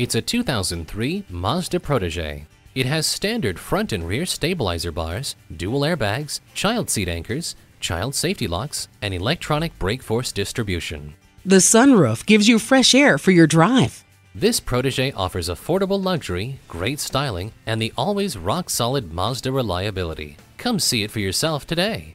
It's a 2003 Mazda Protege. It has standard front and rear stabilizer bars, dual airbags, child seat anchors, child safety locks, and electronic brake force distribution. The sunroof gives you fresh air for your drive. This Protege offers affordable luxury, great styling, and the always rock-solid Mazda reliability. Come see it for yourself today.